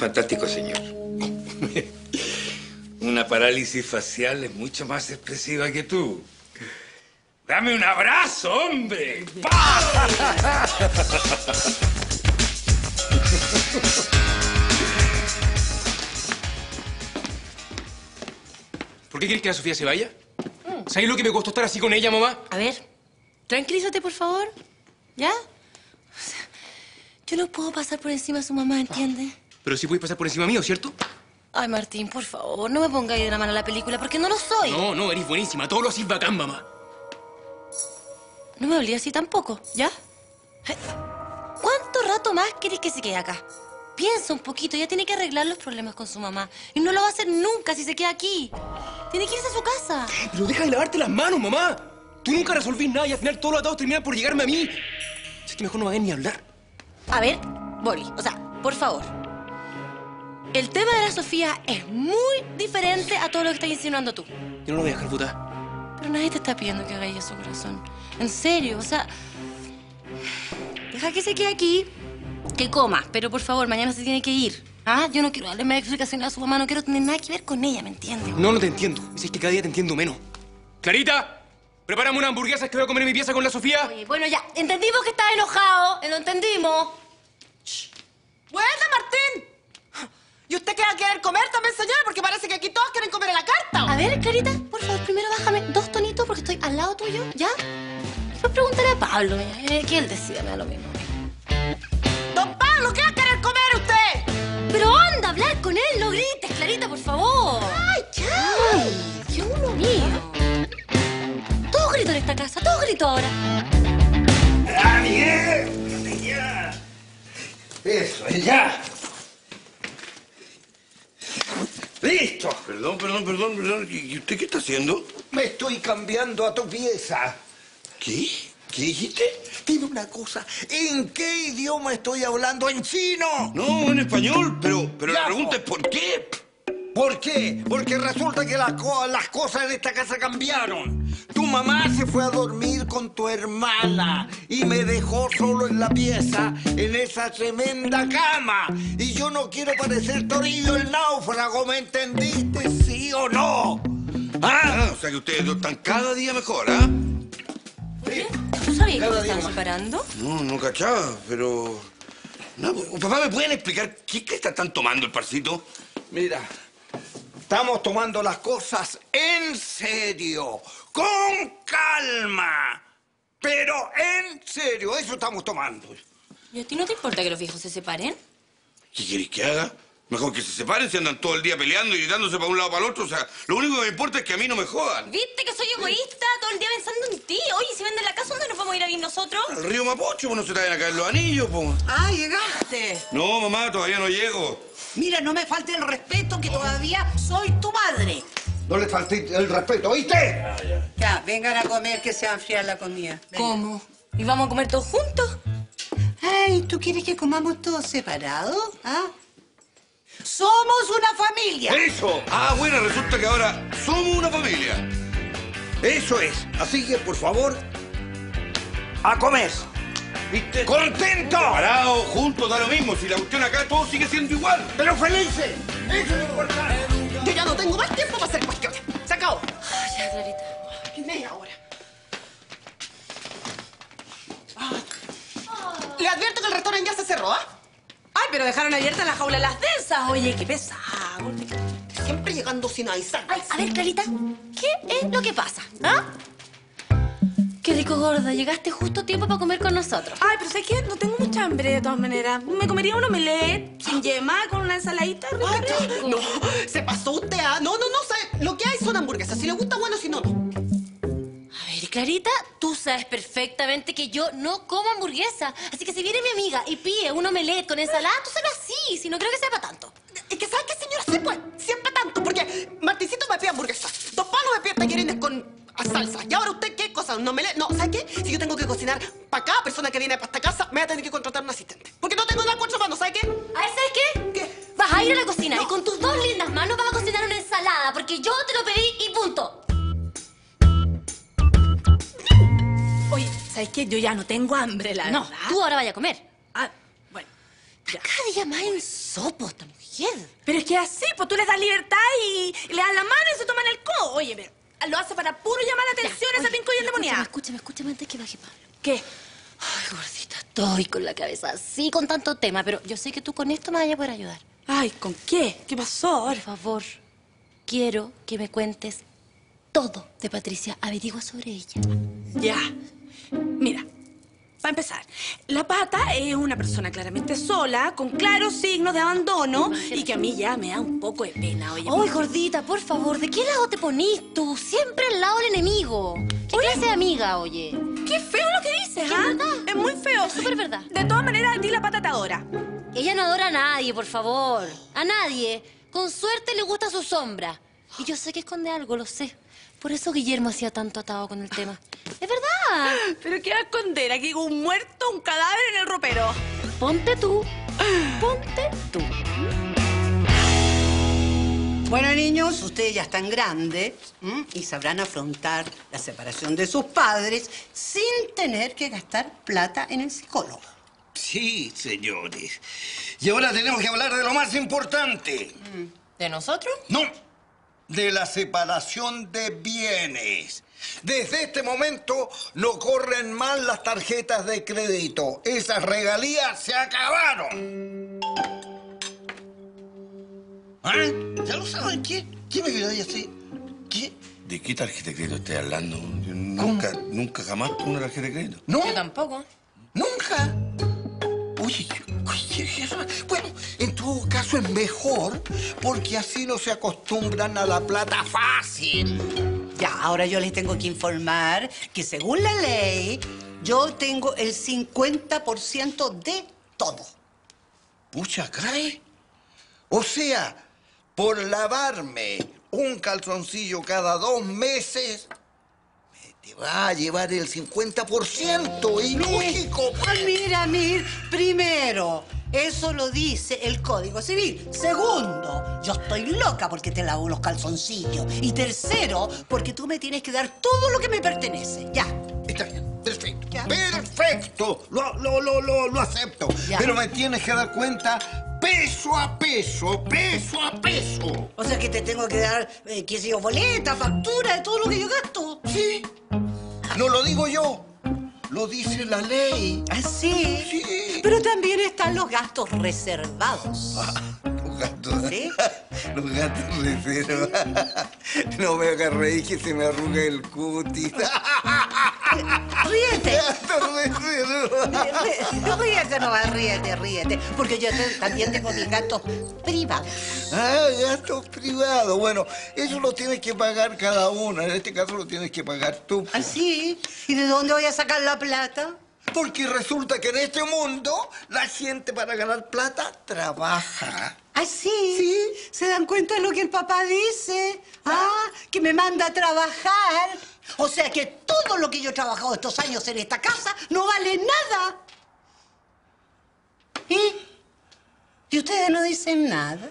fantástico señor. Una parálisis facial es mucho más expresiva que tú. ¡Dame un abrazo, hombre! ¿Por qué quieres que la Sofía se vaya? ¿Sabes lo que me costó estar así con ella, mamá? A ver, tranquilízate, por favor. ¿Ya? O sea, yo no puedo pasar por encima de su mamá, ¿entiendes? Pero sí puedes pasar por encima mío, ¿cierto? Ay, Martín, por favor, no me pongáis de la mano a la película, porque no lo soy. No, no, eres buenísima. Todo lo haces bacán, mamá. No me olvides así tampoco, ¿ya? Eh, ¿Cuánto rato más querés que se quede acá? Piensa un poquito, ella tiene que arreglar los problemas con su mamá. Y no lo va a hacer nunca si se queda aquí. Tiene que irse a su casa. Pero deja de lavarte las manos, mamá. Tú nunca resolvís nada y al final todos los atados terminan por llegarme a mí. Así que mejor no me hagas ni hablar. A ver, Boli, o sea, por favor. El tema de la Sofía es muy diferente a todo lo que estás insinuando tú. Yo no lo voy a dejar votar. Pero nadie te está pidiendo que hagas eso, corazón. En serio, o sea... Deja que se quede aquí, que coma, pero por favor, mañana se tiene que ir. ¿Ah? Yo no quiero darle más explicaciones a su mamá, no quiero tener nada que ver con ella, ¿me entiendes? No, no te entiendo. Es que cada día te entiendo menos. Clarita, prepárame una hamburguesa que voy a comer en mi pieza con la Sofía. Oye, bueno, ya, entendimos que estás enojado, lo entendimos. ¡Buena, Martín! ¿Y usted qué va a querer comer también, señora? Porque parece que aquí todos quieren comer a la carta. A ver, Clarita, por favor, primero bájame dos tonitos porque estoy al lado tuyo, ¿ya? Después preguntaré a Pablo, eh, que él decida, me da lo mismo. Don Pablo, ¿qué va a querer comer usted? Pero anda a hablar con él, no grites, Clarita, por favor. ¡Ay, ya! Ay, Dios mío. Todo grito en esta casa, todo grito ahora. ¡Ah, bien! ¡Ya! Eso, ya. Perdón, perdón, perdón, perdón. ¿Y usted qué está haciendo? Me estoy cambiando a tu pieza. ¿Qué? ¿Qué dijiste? Dime una cosa, ¿en qué idioma estoy hablando? ¿En chino? No, en español, pero, pero la pregunta es po. ¿por qué? ¿Por qué? Porque resulta que las, co- las cosas en esta casa cambiaron. Tu mamá se fue a dormir con tu hermana y me dejó solo en la pieza, en esa tremenda cama. Y yo no quiero parecer Torillo el náufrago, ¿me entendiste? ¿Sí o no? Ah, ¿Ah? o sea que ustedes dos están cada día mejor, ¿ah? ¿Tú sabías que están más. separando? No, no cachaba, pero... No, papá, ¿me pueden explicar qué, qué está tan tomando el parcito? Mira, estamos tomando las cosas en serio, con calma, pero en serio, eso estamos tomando. ¿Y a ti no te importa que los viejos se separen? ¿Qué queréis que haga? Mejor que se separen, se andan todo el día peleando y gritándose para un lado para el otro. O sea, lo único que me importa es que a mí no me jodan. ¿Viste que soy egoísta? Todo el día pensando en ti. Oye, si venden la casa, ¿dónde nos vamos a ir a vivir nosotros? Al río Mapocho, pues no se te vayan a caer los anillos, pues. ¡Ah, llegaste! No, mamá, todavía no llego. Mira, no me falte el respeto que todavía soy tu madre. No le falte el respeto, ¿oíste? Ya, vengan a comer que se va a enfriar la comida. ¿Cómo? ¿Y vamos a comer todos juntos? Ay, ¿tú quieres que comamos todos separados? ¿Ah? Somos una familia. ¡Eso! Ah, bueno, resulta que ahora somos una familia. Eso es. Así que, por favor, a comer. ¿Viste? ¡Contento! Parados, juntos, da lo mismo. Si la cuestión acá todo sigue siendo igual. ¡Pero felices! Eso es lo importante. Yo ya no tengo más tiempo para hacer cuestiones. Se acabó. Ay, ya, Clarita. Y media hora. Le advierto que el restaurante ya se cerró, ¿ah? Ay, pero dejaron abiertas la jaula de las densas. Oye, qué pesado. Siempre llegando sin avisar. Ay, a ver, Clarita, ¿qué es lo que pasa? ¿Ah? Qué rico, gorda. Llegaste justo a tiempo para comer con nosotros. Ay, pero ¿sabes qué? No tengo mucha hambre de todas maneras. Me comería un omelette sin yema con una ensaladita rico, Ay, rico. No, se pasó usted, ¿ah? No, no, no, sabe. Lo que hay son hamburguesas. Si le gusta, bueno, si no, no. Clarita, tú sabes perfectamente que yo no como hamburguesa. Así que si viene mi amiga y pide un omelette con ensalada, tú sabes así. Si no creo que sea para tanto. Es que, ¿sabe qué, señora? Sí, pues, siempre tanto. Porque Martincito me pide hamburguesa. Dos palos me pide tallarines con salsa. ¿Y ahora usted qué cosa? ¿Un omelette? No, ¿sabe qué? Si yo tengo que cocinar para cada persona que viene para esta casa, me voy a tener que contratar un asistente. Porque no tengo nada ¿sabes qué? Yo ya no tengo hambre, la No, verdad. tú ahora vaya a comer. Ah, bueno. Cada día más en sopo esta mujer. Pero es que así, pues tú les das libertad y, y le das la mano y se toman el codo. Oye, pero lo hace para puro llamar la atención esa pinco y endemoniada. escúchame, escúchame antes que baje Pablo. ¿Qué? Ay, gordita, estoy con la cabeza así con tanto tema, pero yo sé que tú con esto me vayas a poder ayudar. Ay, ¿con qué? ¿Qué pasó? Por favor, quiero que me cuentes todo de Patricia. Averigua sobre ella. Ya. Mira, para empezar, la pata es una persona claramente sola, con claros signos de abandono y que a mí ya me da un poco de pena, oye. Ay, gordita, por favor, ¿de qué lado te ponís tú? Siempre al lado del enemigo. ¿Qué clase de amiga, oye? Qué feo lo que dices, ¿Qué ¿ah? Es muy feo. Súper verdad. De todas maneras, a ti la pata te adora. Ella no adora a nadie, por favor. A nadie. Con suerte le gusta su sombra. Y yo sé que esconde algo, lo sé. Por eso Guillermo hacía tanto atado con el tema. Es verdad. Pero ¿qué va a esconder? Aquí un muerto, un cadáver en el ropero. Ponte tú. Ponte tú. Bueno, niños, ustedes ya están grandes ¿m? y sabrán afrontar la separación de sus padres sin tener que gastar plata en el psicólogo. Sí, señores. Y ahora tenemos que hablar de lo más importante. ¿De nosotros? No, de la separación de bienes. Desde este momento no corren mal las tarjetas de crédito. Esas regalías se acabaron. ¿Ah? ¿Ya lo saben qué? ¿Qué me quedó así? ¿Qué? ¿De qué tarjeta de crédito estoy hablando? Yo nunca, nunca jamás tuve una tarjeta de crédito. ¿No? tampoco. ¿Nunca? Oye, oye, eso- bueno, en todo caso es mejor porque así no se acostumbran a la plata fácil. Ya, ahora yo les tengo que informar que según la ley, yo tengo el 50% de todo. Pucha, caray. O sea, por lavarme un calzoncillo cada dos meses, me te va a llevar el 50%. Y lógico, Ah, pues. Mira, Mir, primero, eso lo dice el Código Civil. Segundo, yo estoy loca porque te lavo los calzoncillos. Y tercero, porque tú me tienes que dar todo lo que me pertenece. Ya. Está bien, perfecto. Ya. Perfecto, lo, lo, lo, lo, lo acepto. Ya. Pero me tienes que dar cuenta peso a peso, peso a peso. O sea que te tengo que dar, eh, qué sé yo, boleta, factura de todo lo que yo gasto. Sí, no lo digo yo, lo dice la ley. ¿Ah, sí? Sí. Pero también están los gastos reservados. Los gatos. ¿Sí? Los gatos de cero. No me hagas reír que se me arruga el cutis. Ríete. Gatos de cero. Ríete nomás, ríete, ríete. Porque yo también tengo mis gastos privados. Ah, gastos privados. Bueno, eso lo tienes que pagar cada uno. En este caso lo tienes que pagar tú. ¿Ah, sí? ¿Y de dónde voy a sacar la plata? Porque resulta que en este mundo la gente para ganar plata trabaja. ¿Ah, sí? ¿Se dan cuenta de lo que el papá dice? Ah, que me manda a trabajar. O sea que todo lo que yo he trabajado estos años en esta casa no vale nada. ¿Y? ¿Y ustedes no dicen nada?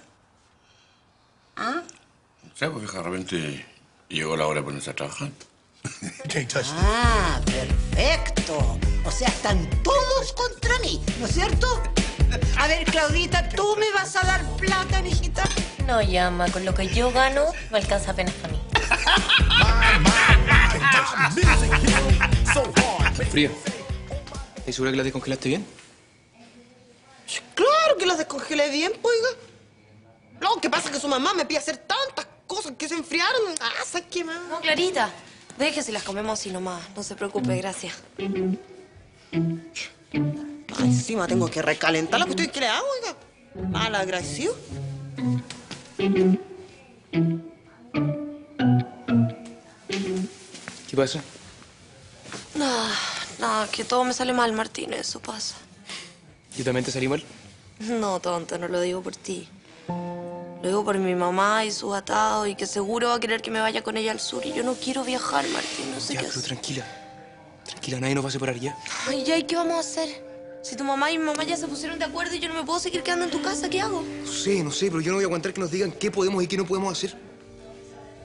¿Ah? ¿Sabes? Porque de repente llegó la hora de ponerse a trabajar. Ah, perfecto. O sea, están todos contra mí, ¿no es cierto? A ver, Claudita, ¿tú me vas a dar plata, mijita? No llama, con lo que yo gano, me alcanza apenas para mí. Fría. ¿Estás segura que la descongelaste bien? Claro que las descongelé bien, pues, oiga. Lo que pasa es que su mamá me pide hacer tantas cosas que se enfriaron. Ah, ¿sabes qué más? No, Clarita, deje si las comemos así nomás. No se preocupe, gracias. Ah, encima tengo que recalentar la cuestión que le hago, oiga. Mal agradecido. ¿Qué pasa? No, no, que todo me sale mal, Martínez, eso pasa. ¿Yo también te salí mal? No, tonto, no lo digo por ti. Lo digo por mi mamá y su atado y que seguro va a querer que me vaya con ella al sur. Y yo no quiero viajar, Martín, no sé Ya, qué pero hacer. tranquila. Tranquila, nadie nos va a separar ya. Ay, ya, ¿y qué vamos a hacer? Si tu mamá y mi mamá ya se pusieron de acuerdo y yo no me puedo seguir quedando en tu casa, ¿qué hago? No sé, no sé, pero yo no voy a aguantar que nos digan qué podemos y qué no podemos hacer.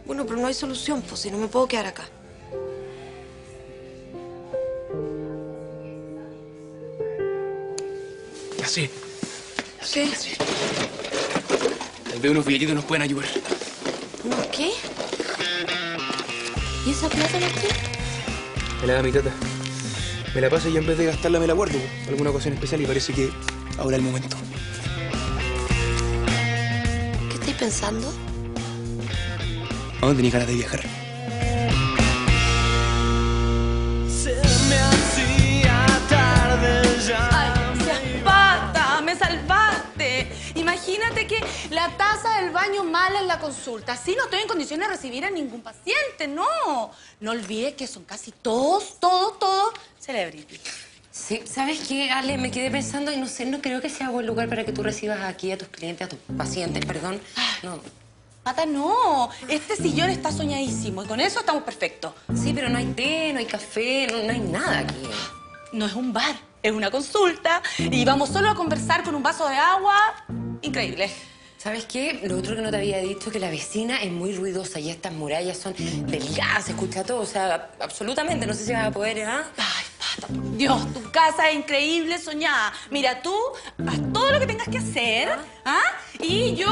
Bueno, pero no hay solución, pues si no me puedo quedar acá. Ya sé. ¿Qué? Tal vez unos billetitos nos pueden ayudar. ¿No qué? ¿Y esa plata, Martín? Me la da mi tata. Me la pasa y en vez de gastarla me la guardo. por Alguna ocasión especial y parece que ahora es el momento. ¿Qué estáis pensando? ¿A dónde tenía ganas de viajar? Del baño mala en la consulta. Así no estoy en condiciones de recibir a ningún paciente, no. No olvides que son casi todos, todos, todos celebrities. Sí, ¿sabes qué, Ale? Me quedé pensando y no sé, no creo que sea buen lugar para que tú recibas aquí a tus clientes, a tus pacientes, perdón. No. Pata, no. Este sillón está soñadísimo y con eso estamos perfectos. Sí, pero no hay té, no hay café, no, no hay nada aquí. No es un bar, es una consulta y vamos solo a conversar con un vaso de agua. Increíble. ¿Sabes qué? Lo otro que no te había dicho, que la vecina es muy ruidosa y estas murallas son delgadas, se escucha todo, o sea, absolutamente, no sé si vas a poder, ¿ah? Ay, Pata, Dios, tu casa es increíble, soñada. Mira, tú haz todo lo que tengas que hacer, ¿ah? Y yo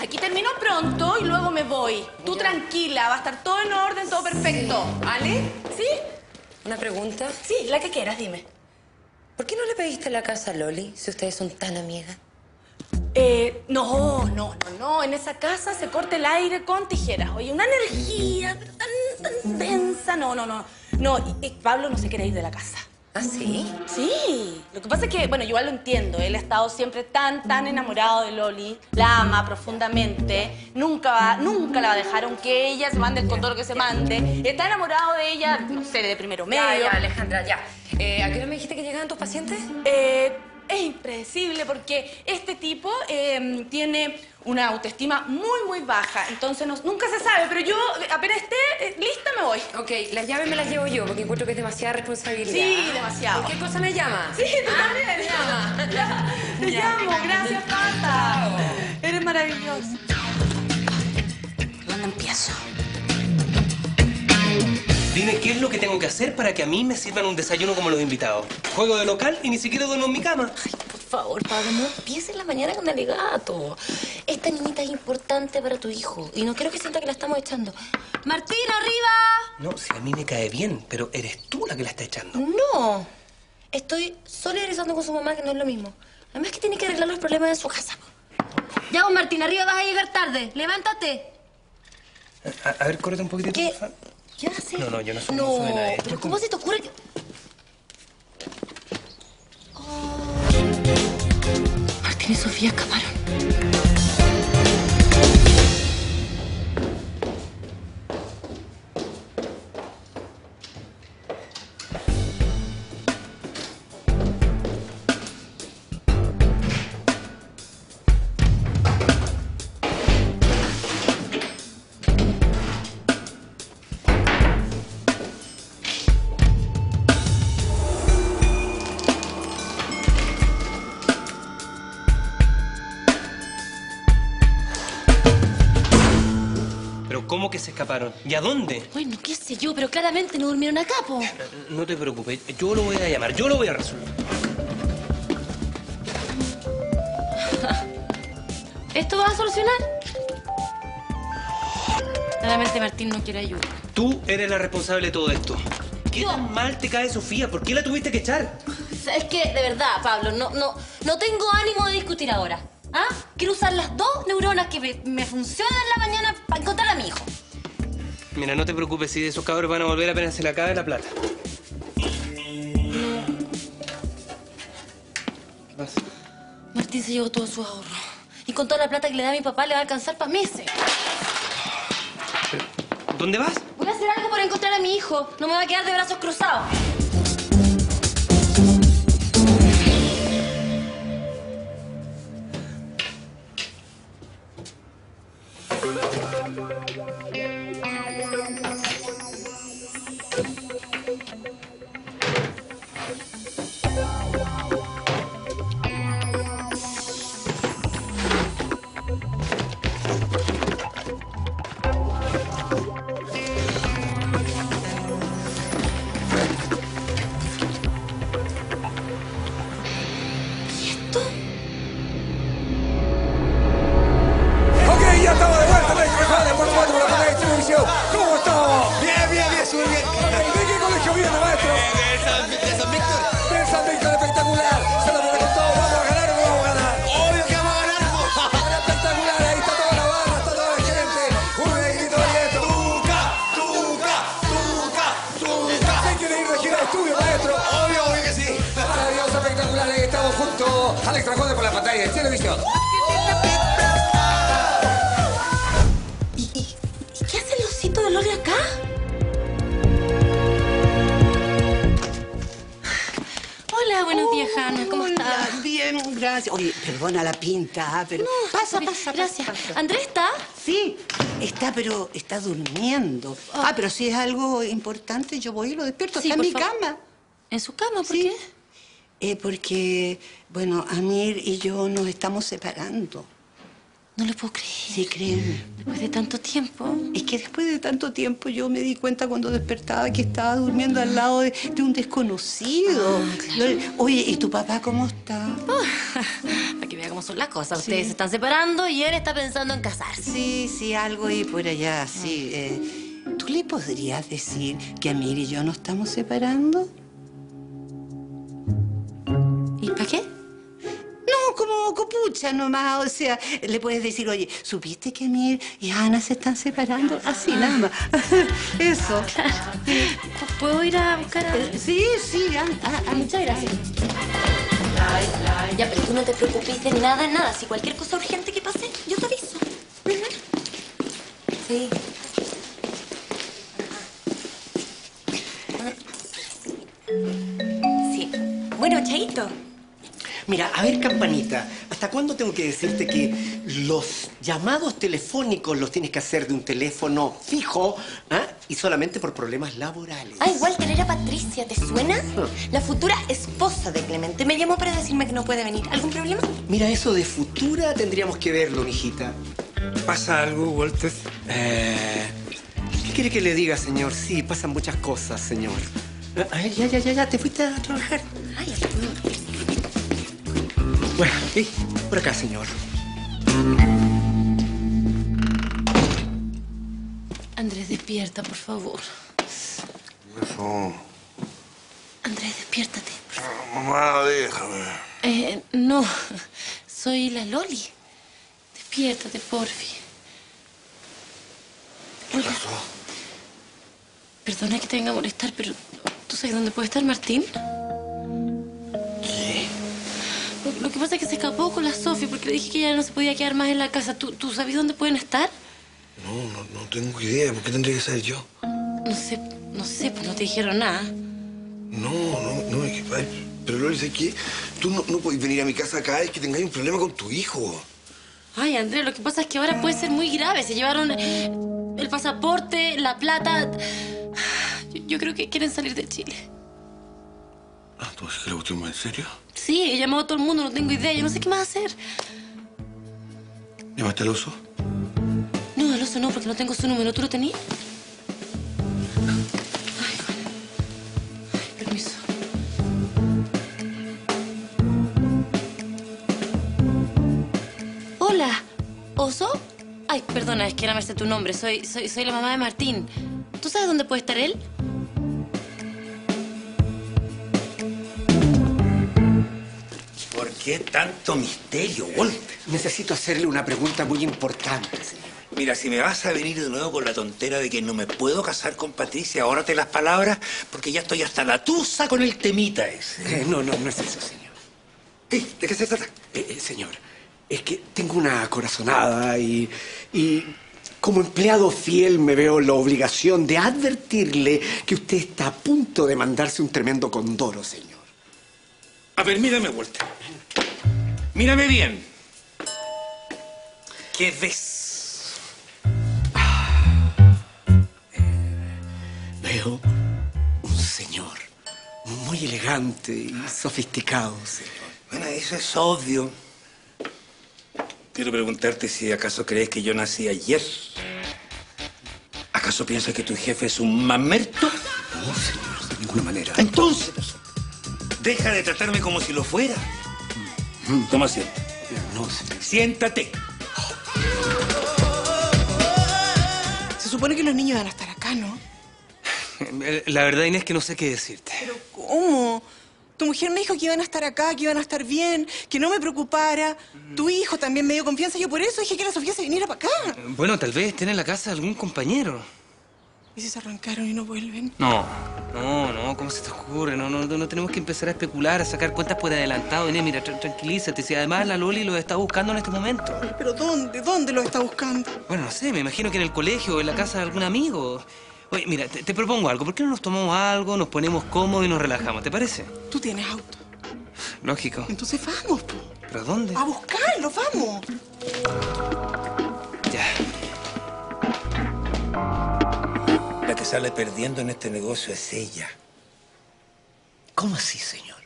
aquí termino pronto y luego me voy. Tú tranquila, va a estar todo en orden, todo perfecto. ¿Ale? ¿Sí? Una pregunta. Sí, la que quieras, dime. ¿Por qué no le pediste la casa a Loli si ustedes son tan amigas? Eh, no, no, no, no. En esa casa se corta el aire con tijeras. Oye, una energía tan, tan densa. No, no, no. No, y- y Pablo no se quiere ir de la casa. ¿Ah, sí? Sí, lo que pasa es que, bueno, yo igual lo entiendo. Él ha estado siempre tan, tan enamorado de Loli. La ama profundamente. Nunca va, nunca la va a dejar, aunque ella se mande con todo lo que se mande. Está enamorado de ella, no sé, de primero medio. Ya, ya, Alejandra, ya. Eh, ¿A qué hora me dijiste que llegaban tus pacientes? Eh, es impredecible porque este tipo eh, tiene una autoestima muy, muy baja. Entonces no- nunca se sabe, pero yo apenas esté eh, lista me voy. Ok, las llaves me las llevo yo porque encuentro que es demasiada responsabilidad. Sí, demasiado. Cualquier cosa me llama. Sí, tú también. Ya, Te llamo, gracias, Pata. Eres maravilloso. ¿Dónde empiezo? Dime qué es lo que tengo que hacer para que a mí me sirvan un desayuno como los invitados. Juego de local y ni siquiera duermo en mi cama. Por favor, Pablo, no empieces la mañana con alegato. Esta niñita es importante para tu hijo y no quiero que sienta que la estamos echando. ¡Martín, arriba! No, si a mí me cae bien, pero eres tú la que la está echando. No. Estoy solidarizando con su mamá, que no es lo mismo. Además que tiene que arreglar los problemas de su casa. Ya, vos, Martín, arriba vas a llegar tarde. Levántate. A, a ver, córrete un poquitito, ¿Qué? ¿Qué haces? No, no, yo no soy No, mozo de nadie. pero ¿cómo se te ocurre que...? Oh. Martín y Sofía escaparon. Se escaparon? ¿Y a dónde? Bueno, qué sé yo, pero claramente no durmieron acá, po. No te preocupes, yo lo voy a llamar, yo lo voy a resolver. ¿Esto va a solucionar? Claramente Martín no quiere ayuda. Tú eres la responsable de todo esto. ¿Qué Yo. tan mal te cae Sofía? ¿Por qué la tuviste que echar? Es que, de verdad, Pablo, no, no, no tengo ánimo de discutir ahora. ¿Ah? Quiero usar las dos neuronas que me, me funcionan en la mañana para encontrar a mi hijo. Mira, no te preocupes, si esos cabros van a volver apenas se le acabe la plata. ¿Qué pasa? Martín se llevó todos sus ahorros. Y con toda la plata que le da a mi papá le va a alcanzar para meses. ¿Dónde vas? Voy a hacer algo para encontrar a mi hijo. No me va a quedar de brazos cruzados. Perdona la pinta, ah, pero... pasa, pasa, Gracias. pasa. ¿Andrés está? Sí, está, pero está durmiendo. Ah, pero si es algo importante, yo voy y lo despierto. Sí, está en mi favor. cama. ¿En su cama? ¿Por Sí. qué? Eh, porque, bueno, Amir y yo nos estamos separando. No le puedo creer. Sí, créeme. Después de tanto tiempo. Es que después de tanto tiempo yo me di cuenta cuando despertaba que estaba durmiendo al lado de, de un desconocido. Lo- Oye, ¿y tu papá cómo está? Para que vea cómo son las cosas. Ustedes se están separando y él está pensando en casarse. Sí, sí, algo ahí por allá, sí. eh, ¿Tú le podrías decir que Amir y yo nos estamos separando? ¿Y para qué? Copucha nomás, o sea, le puedes decir, oye, ¿supiste que Amir y Ana se están separando? Así, nada más. Eso. ¿Puedo ir a buscar a...? Eh, Sí, sí, ah. Muchas gracias. Ya, pero tú no te preocupes de nada, nada. Si cualquier cosa urgente que pase, yo te aviso. Sí. Sí. Bueno, Chaito. Mira, a ver, campanita, ¿hasta cuándo tengo que decirte que los llamados telefónicos los tienes que hacer de un teléfono fijo ¿ah? y solamente por problemas laborales? Ah, igual era Patricia, ¿te suena? La futura esposa de Clemente me llamó para decirme que no puede venir. ¿Algún problema? Mira, eso de futura tendríamos que verlo, mijita. ¿Pasa algo, Walter? Eh, ¿Qué quiere que le diga, señor? Sí, pasan muchas cosas, señor. Ah, A ver, ya, ya, ya, ya, ¿te fuiste a trabajar? Ay, Bueno, sí, por acá, señor. Andrés, despierta, por favor. Eso. Andrés, despiértate. Mamá, déjame. Eh, no, soy la Loli. Despiértate, porfi. ¿Qué pasó? Perdona que te venga a molestar, pero ¿tú sabes dónde puede estar Martín? Lo, que pasa es que se escapó con la Sofi porque le dije que ella no se podía quedar más en la casa. ¿Tú, ¿Tú sabes dónde pueden estar? No, no, no tengo idea. ¿Por qué tendría que saber yo? No sé, no sé, pues no te dijeron nada. No, no, no, es que... ay, pero Loli, ¿sabes qué? Tú no, no puedes venir a mi casa acá y que tengáis un problema con tu hijo. Ay, Andrés, lo que pasa es que ahora puede ser muy grave. Se llevaron el pasaporte, la plata. Yo, yo creo que quieren salir de Chile. Ah, ¿tú que la cuestión más en serio? Sí, he llamado a todo el mundo, no tengo idea. Yo no sé qué más hacer. ¿Llamaste al oso? No, el oso no, porque no tengo su número. ¿Tú lo tenías? Ay, bueno. Ay, permiso. Hola, ¿oso? Ay, perdona, es que era Merced tu nombre. Soy, soy, soy la mamá de Martín. ¿Tú sabes dónde puede estar él? Qué tanto misterio, Walter? Necesito hacerle una pregunta muy importante, señor. Mira, si me vas a venir de nuevo con la tontera de que no me puedo casar con Patricia, ahórrate las palabras, porque ya estoy hasta la tusa con el temita ese. Eh, no, no, no es eso, señor. ¿De qué se trata? Eh, eh, señor, es que tengo una corazonada y, y como empleado fiel me veo la obligación de advertirle que usted está a punto de mandarse un tremendo condoro, señor. A ver, mírame, Walter. Mírame bien. ¿Qué ves? Veo un señor muy elegante y sofisticado, señor. Bueno, eso es obvio. Quiero preguntarte si acaso crees que yo nací ayer. ¿Acaso piensas que tu jefe es un mamerto? No, señor, de ninguna manera. Entonces, deja de tratarme como si lo fuera. Toma asiento. No, señor. Siéntate. Se supone que los niños van a estar acá, ¿no? La verdad, Inés, que no sé qué decirte. ¿Cómo? Tu mujer me dijo que iban a estar acá, que iban a estar bien, que no me preocupara. Tu hijo también me dio confianza. Yo por eso dije que la Sofía se viniera para acá. Bueno, tal vez estén en la casa de algún compañero. ¿Y si se arrancaron y no vuelven? No, no, no, ¿cómo se te ocurre? No, no, no tenemos que empezar a especular, a sacar cuentas por adelantado. Inés, mira, tra- tranquilízate. Si además la Loli lo está buscando en este momento. ¿Pero dónde? ¿Dónde lo está buscando? Bueno, no sé, me imagino que en el colegio o en la casa de algún amigo. Oye, mira, te, te propongo algo. ¿Por qué no nos tomamos algo, nos ponemos cómodos y nos relajamos? ¿Te parece? Tú tienes auto. Lógico. Entonces vamos, po. ¿Pero a dónde? A buscarlo, vamos. Ya. Sale perdiendo en este negocio es ella. ¿Cómo así, señor?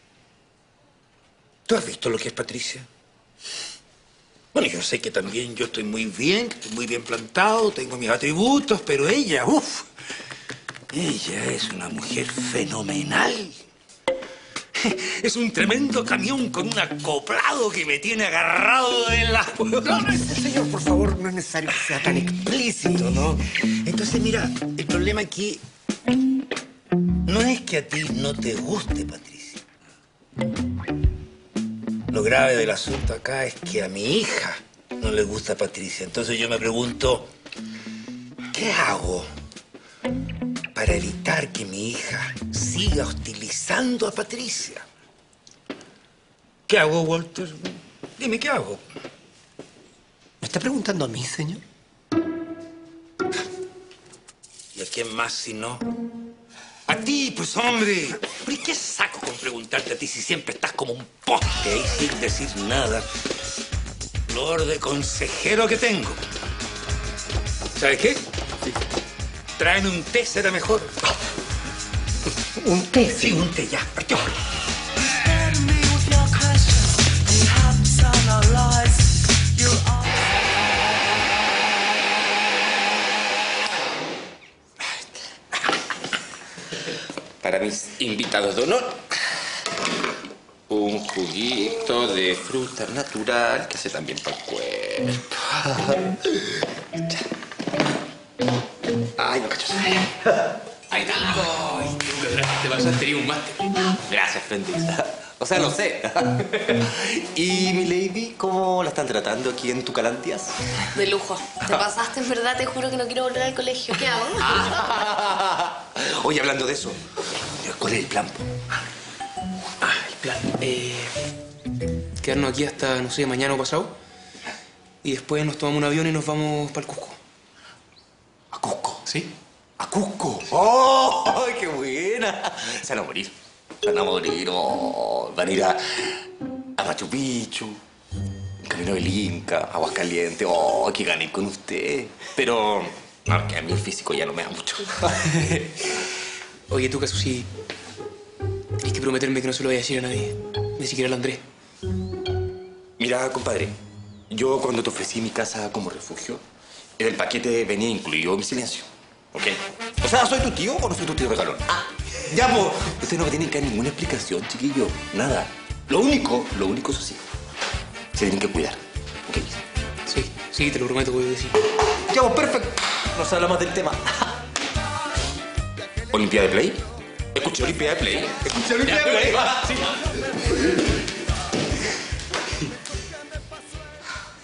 ¿Tú has visto lo que es Patricia? Bueno, yo sé que también yo estoy muy bien, estoy muy bien plantado, tengo mis atributos, pero ella, uff, ella es una mujer fenomenal. Es un tremendo camión con un acoplado que me tiene agarrado de la... No, no, señor, por favor, no es necesario que sea tan explícito, ¿no? Entonces, mira, el problema aquí no es que a ti no te guste, Patricia. Lo grave del asunto acá es que a mi hija no le gusta Patricia. Entonces yo me pregunto, ¿qué hago para evitar que mi hija siga hostilizando a Patricia? ¿Qué hago, Walter? Dime, ¿qué hago? ¿Me está preguntando a mí, señor? ¿Y a quién más si no? A ti, pues, hombre. ¿Pero y qué saco con preguntarte a ti si siempre estás como un poste ahí sin decir nada? Flor de consejero que tengo. ¿Sabes qué? Tráeme un té, será mejor. ¿Un té? Sí, un té, ya. Partió. Para mis invitados de honor, un juguito de fruta natural que hace también para el cuerpo. Ay, no cacho. Ahí está. Ay, te pasaste ni un máster. Gracias, Fendi. O sea, lo sé. ¿Y mi lady, cómo la están tratando aquí en Tucalantias? De lujo. Te pasaste, en verdad, te juro que no quiero volver al colegio. ¿Qué hago? Oye, hablando de eso, ¿cuál es el plan? Ah, el plan. Eh, quedarnos aquí hasta, no sé, mañana o pasado. Y después nos tomamos un avión y nos vamos para el Cusco. ¿Sí? ¡A Cusco! ¡Oh! ¡Ay, qué buena! Se van a morir. Se van a morir. Oh, van a ir a, a Machu Picchu, Camino del Inca, Aguascalientes. ¡Oh, que gané con usted! Pero, no, que a mí el físico ya no me da mucho. Oye, tú, Casu, sí. Tienes que prometerme que no se lo voy a decir a nadie. Ni siquiera al Andrés. Mira, compadre, yo cuando te ofrecí mi casa como refugio, en el paquete venía incluido mi silencio. ¿Ok? O sea, ¿soy tu tío o no soy tu tío regalón? Ah, ya, pues. Ustedes no me tienen que dar ninguna explicación, chiquillo. Nada. Lo único, lo único, eso sí. Se tienen que cuidar. ¿Ok? Sí, sí, te lo prometo, voy a decir. Ya, pues, perfecto. Nos hablamos del tema. ¿Olimpia de Play? Escuché Olimpia de Play. Escuché Olimpia de Play.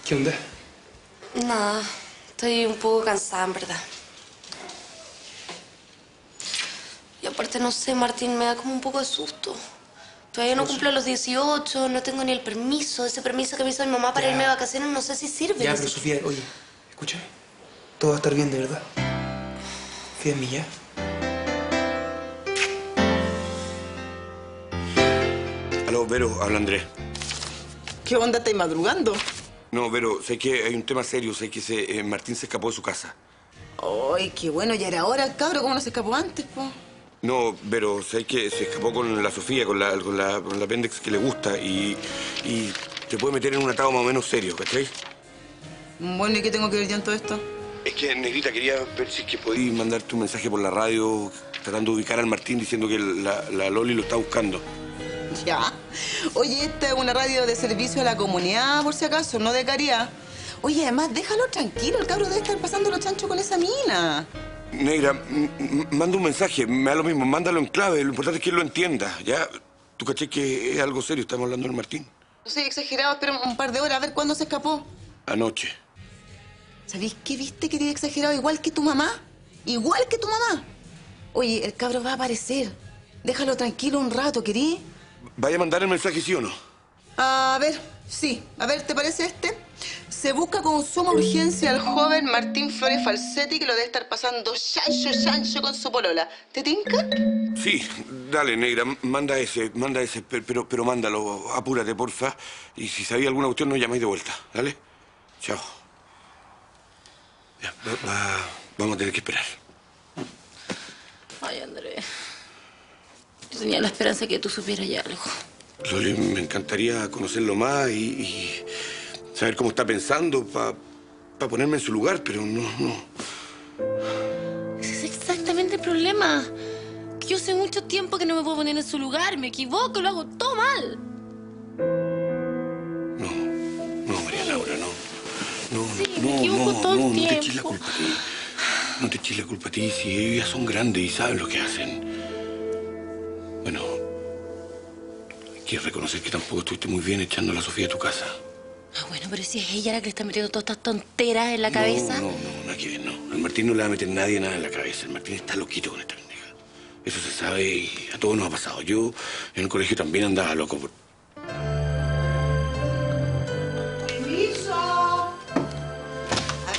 ¿Qué onda? Nada, estoy un poco cansada, en verdad. Aparte, no sé, Martín, me da como un poco de susto. Todavía no cumplo los 18, no tengo ni el permiso. Ese permiso que me hizo mi mamá para Ya. irme de vacaciones no sé si sirve. Ya, pero Sofía, oye, escúchame. Todo va a estar bien, de verdad. Confía en mí, ¿ya? Aló, Vero, habla Andrés. ¿Qué onda estáis madrugando? No, Vero, sé que hay un tema serio, sé que se, eh, Martín se escapó de su casa. Ay, qué bueno, ya era hora, cabro, ¿cómo no se escapó antes, po? No, sé que se escapó con la Sofía, con la, con la, con la Pendex que le gusta y, y te puede meter en un atado más o menos serio, ¿cachai? Bueno, ¿y qué tengo que ver yo en todo esto? Es que, Negrita, quería ver si es que podías mandarte un mensaje por la radio tratando de ubicar al Martín diciendo que la, la Loli lo está buscando. Ya. Oye, esta es una radio de servicio a la comunidad, por si acaso, no de caridad. Oye, además, déjalo tranquilo, el cabro debe estar pasando los chanchos con esa mina. Negra, manda un mensaje, me da lo mismo, mándalo en clave, lo importante es que él lo entienda, ¿ya? ¿Tú caché que es algo serio? Estamos hablando del Martín. No soy exagerado, espera un par de horas a ver cuándo se escapó. Anoche. ¿Sabéis qué viste que era exagerado igual que tu mamá? Igual que tu mamá. Oye, el cabro va a aparecer. Déjalo tranquilo un rato, ¿querí? ¿Vaya a mandar el mensaje sí o no? A ver, sí. A ver, ¿te parece este? Se busca con suma urgencia al joven Martín Flores Falsetti que lo debe estar pasando chancho, chancho con su polola. ¿Te tinca? Sí, dale, negra, manda ese, manda ese, pe- pero, pero mándalo, apúrate, porfa. Y si sabía alguna cuestión, nos llamáis de vuelta, ¿dale? Chao. Ya, va- va- vamos a tener que esperar. Ay, Andrés. Yo tenía la esperanza que tú supieras ya algo. Loli, me encantaría conocerlo más y, y saber cómo está pensando para ponerme en su lugar, pero no, no. Ese es exactamente el problema. Que yo hace mucho tiempo que no me puedo poner en su lugar. Me equivoco, lo hago todo mal. No, María Laura, no. No, Sí, no, me equivoco no, todo el no, no te eches la tiempo. culpa a ti. No te eches la culpa a ti si ellos ya son grandes y saben lo que hacen. Bueno, quiero reconocer que tampoco estuviste muy bien echando a la Sofía a tu casa. Ah, bueno, pero si es ella la que le está metiendo todas estas tonteras en la cabeza. No, no, no, que ver, no. Al Martín no le va a meter nadie nada en la cabeza. El Martín está loquito con esta pendeja. Eso se sabe y a todos nos ha pasado. Yo en el colegio también andaba loco. por- Permiso. A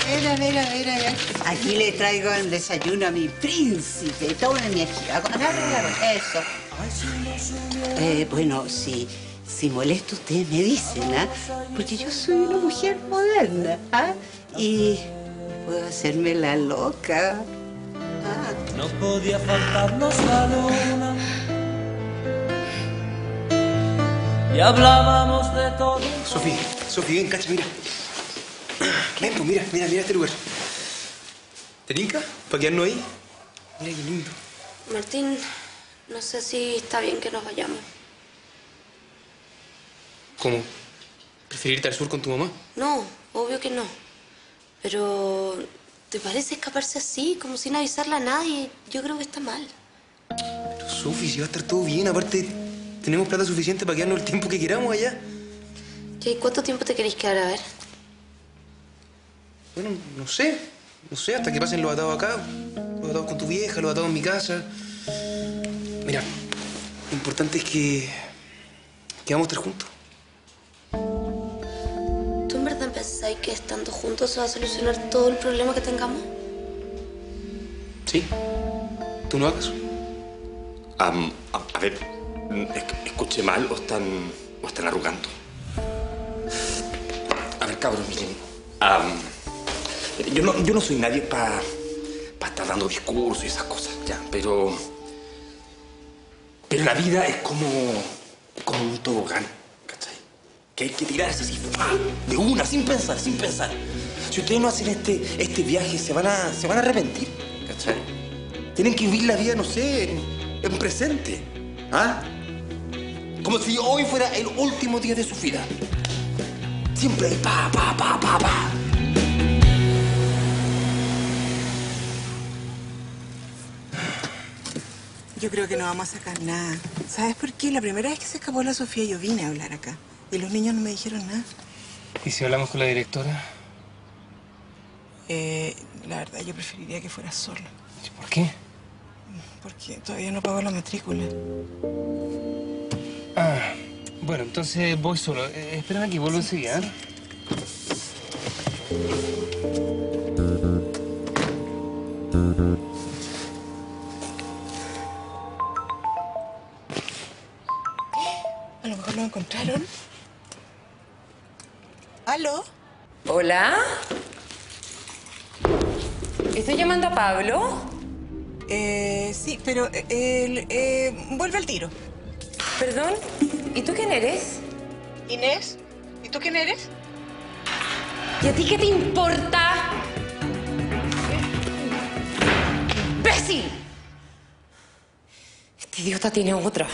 ver, a ver, a ver, a ver. Aquí le traigo el desayuno a mi príncipe. Tome mi agarre. Eso. Eh, bueno, si, si molesta ustedes me dicen, ¿ah? Porque yo soy una mujer moderna, ¿ah? Y puedo hacerme la loca. Ah. No podía faltarnos la luna. Y hablábamos de todo. Sofía, Sofía, ven, cacha, mira. Ven, pues mira, mira, mira este lugar. ¿Te tinca? ¿Para quedarnos ahí? Mira qué lindo. Martín, no sé si está bien que nos vayamos. ¿Cómo? ¿Preferirte al sur con tu mamá? No, obvio que no. Pero, ¿te parece escaparse así, como sin avisarle a nadie? Yo creo que está mal. Pero Sofi, si va a estar todo bien. Aparte, tenemos plata suficiente para quedarnos el tiempo que queramos allá. ¿Y cuánto tiempo te queréis quedar a ver? Bueno, no sé. No sé, hasta que pasen los atados acá. Los atados con tu vieja, los atados en mi casa. Mira, lo importante es que... que vamos a estar juntos. Que estando juntos se va a solucionar todo el problema que tengamos? ¿Sí? ¿Tú no hagas? Am, a, a ver, ¿es- ¿escuché mal o están, o están arrugando? A ver, cabros, miren. yo, no, yo no soy nadie para estar dando discursos y esas cosas, ya, pero. Pero la vida es como. como un tobogán. Que hay que tirarse así, de una, sin pensar, sin pensar. Si ustedes no hacen este, este viaje, se van, a, se van a arrepentir, ¿cachai? Tienen que vivir la vida, no sé, en, en presente. ¿Ah? Como si hoy fuera el último día de su vida. Siempre ahí, pa, pa, pa, pa, pa. Yo creo que no vamos a sacar nada. ¿Sabes por qué? La primera vez que se escapó la Sofía yo vine a hablar acá. Y los niños no me dijeron nada. ¿Y si hablamos con la directora? Eh, la verdad, yo preferiría que fuera solo. ¿Por qué? Porque todavía no pago la matrícula. Ah, bueno, entonces voy solo. Eh, espérame aquí, vuelvo enseguida. ¿eh? A lo mejor lo encontraron. ¿Aló? Hola. ¿Estoy llamando a Pablo? Eh, sí, pero eh, eh, vuelve al tiro. Perdón, ¿y tú quién eres? Inés, ¿y tú quién eres? ¿Y a ti qué te importa? ¡Imbécil! Este idiota tiene otra.